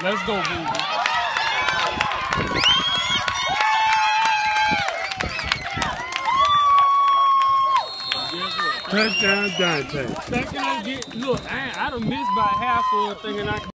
Let's go, baby. Touchdown, Dante. Thinking I get look, I, I done missed by half of it thinking I